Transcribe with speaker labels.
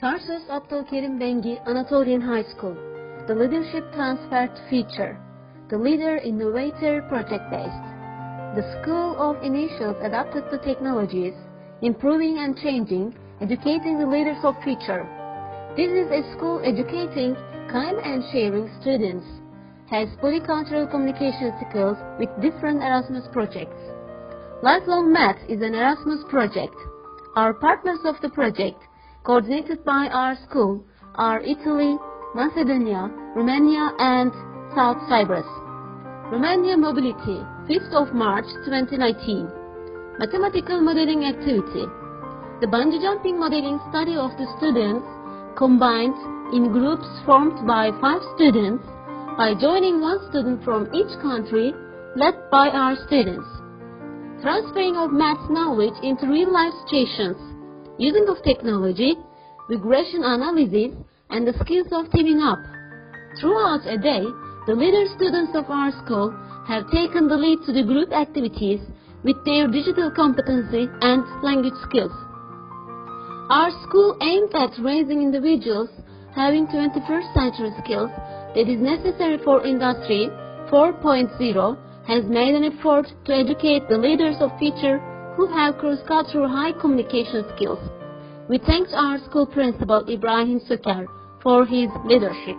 Speaker 1: Tarsus Abdülkerim Bengi Anatolian High School, the Leadership Transferred Future, the Leader Innovator Project Based. The School of Initials adapted to technologies, improving and changing, educating the leaders of future. This is a school educating kind and sharing students, has polycultural communication skills with different Erasmus projects. Lifelong Math is an Erasmus project. Our partners of the project coordinated by our school are Italy, Macedonia, Romania and South Cyprus. Romania Mobility, 5th of March 2019. Mathematical Modeling Activity. The bungee jumping modeling study of the students combined in groups formed by five students by joining one student from each country led by our students. Transferring of math knowledge into real-life situations using of technology, regression analysis, and the skills of teaming up. Throughout a day, the leader students of our school have taken the lead to the group activities with their digital competency and language skills. Our school aimed at raising individuals having 21st century skills that is necessary for Industry 4.0 has made an effort to educate the leaders of future who have cross-cultural high communication skills. We thanked our school principal Ibrahim Söker for his leadership.